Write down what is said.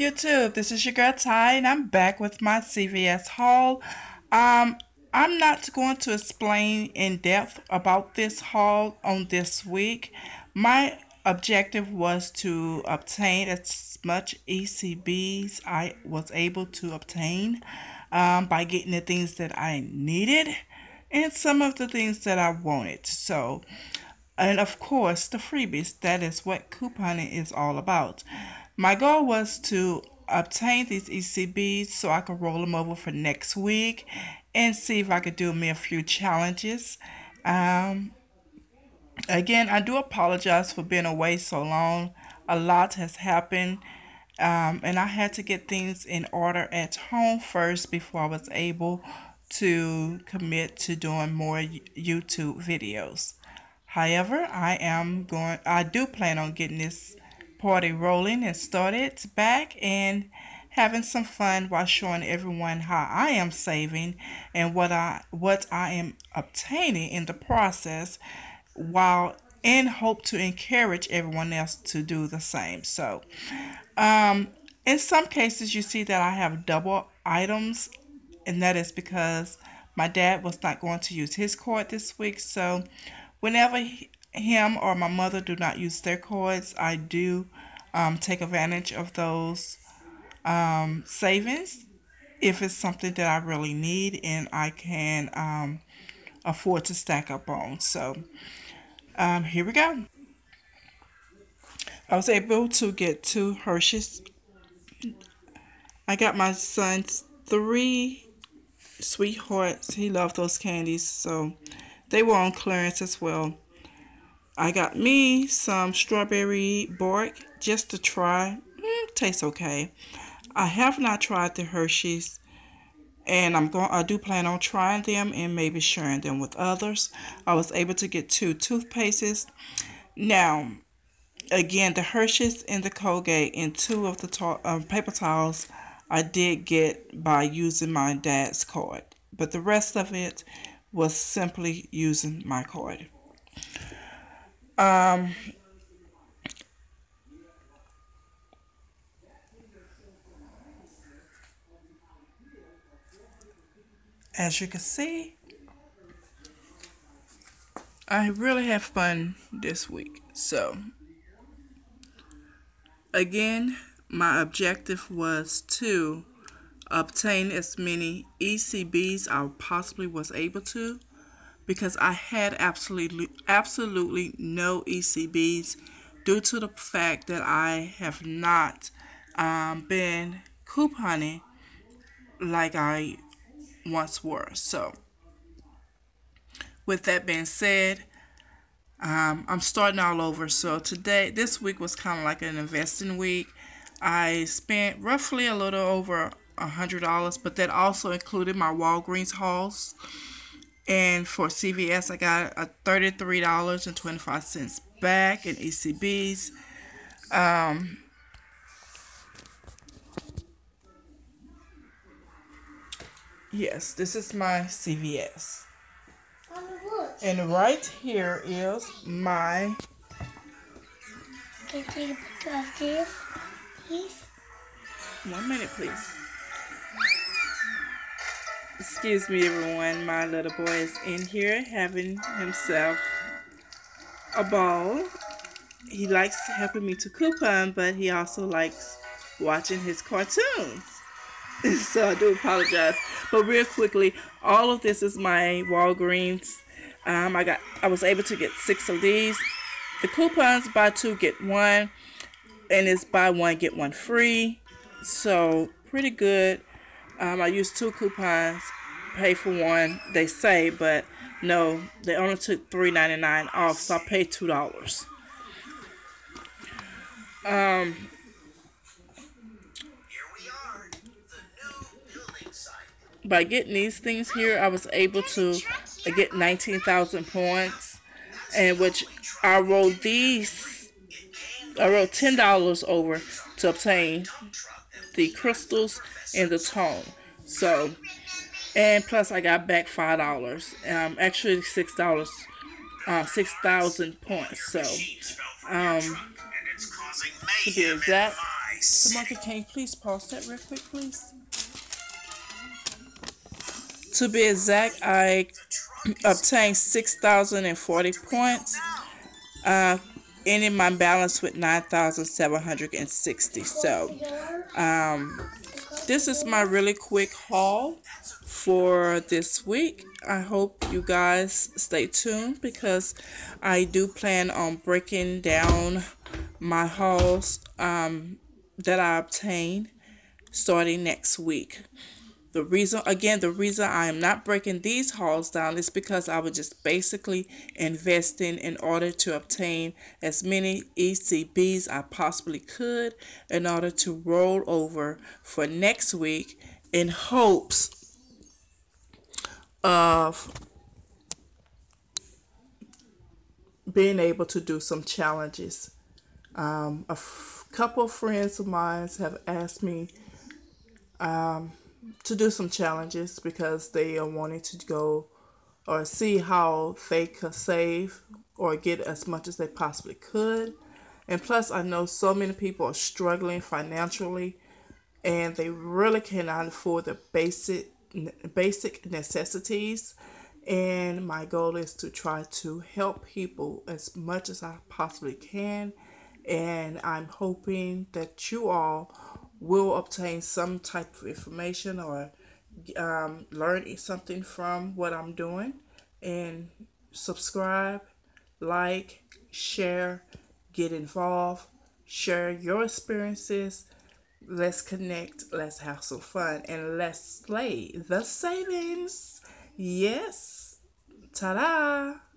YouTube? This is your girl Ty, and I'm back with my CVS haul. Um, I'm not going to explain in depth about this haul on this week. My objective was to obtain as much ECBs I was able to obtain um, by getting the things that I needed and some of the things that I wanted. So, and of course, the freebies. That is what couponing is all about. My goal was to obtain these ECBs so I could roll them over for next week and see if I could do me a few challenges. Um, again, I do apologize for being away so long. A lot has happened. Um, and I had to get things in order at home first before I was able to commit to doing more YouTube videos. However, I am going, I do plan on getting this party rolling and started back and having some fun while showing everyone how I am saving and what I what I am obtaining in the process while in hope to encourage everyone else to do the same. So, um, in some cases, you see that I have double items, and that is because my dad was not going to use his card this week. So, whenever he, him or my mother do not use their cards, I do um, take advantage of those um, savings if it's something that I really need and I can um, afford to stack up on. So um, here we go. I was able to get two Hershey's. I got my son's three sweethearts. He loved those candies, so they were on clearance as well. I got me some strawberry bark just to try. Mm, tastes okay. I have not tried the Hershey's and I'm going I do plan on trying them and maybe sharing them with others. I was able to get two toothpastes. Now, again, the Hershey's and the Colgate and two of the uh, paper towels I did get by using my dad's card. But the rest of it was simply using my card. Um, as you can see, I really have fun this week. So, again, my objective was to obtain as many ECBs I possibly was able to because I had absolutely absolutely no ECBs due to the fact that I have not um, been couponing like I once were. So, with that being said, um, I'm starting all over. So today, this week was kind of like an investing week. I spent roughly a little over a hundred dollars, but that also included my Walgreens hauls. And for CVS, I got a $33.25 back in ECBs. Um, yes, this is my CVS. And right here is my. Can you take a picture of this, please? One minute, please. Excuse me, everyone. My little boy is in here having himself a ball. He likes helping me to coupon, but he also likes watching his cartoons. so I do apologize. But real quickly, all of this is my Walgreens. Um, I got, I was able to get six of these. The coupons buy two get one, and it's buy one get one free. So pretty good. Um, I used two coupons, pay for one, they say, but no, they only took three ninety nine off, so I paid two dollars. Um, by getting these things here, I was able to get 19,000 points, and which I rolled these, I rolled $10 over to obtain the crystals and the tone. So, and plus I got back five dollars. Um, actually six dollars, uh, six thousand points. So, um, to be exact, can you please pause that real quick, please? To be exact, I obtained 6,040 points, uh, ending my balance with 9,760. So, um, this is my really quick haul for this week. I hope you guys stay tuned because I do plan on breaking down my hauls um, that I obtain starting next week. The reason, again, the reason I am not breaking these hauls down is because I was just basically investing in order to obtain as many ECBs I possibly could in order to roll over for next week in hopes of being able to do some challenges. Um, a couple of friends of mine have asked me um, to do some challenges because they are wanting to go or see how they could save or get as much as they possibly could. And plus, I know so many people are struggling financially and they really cannot afford the basic basic necessities and my goal is to try to help people as much as I possibly can and I'm hoping that you all will obtain some type of information or um, learn something from what I'm doing. And subscribe, like, share, get involved, share your experiences. Let's connect, let's have some fun, and let's slay the savings. Yes. Ta da!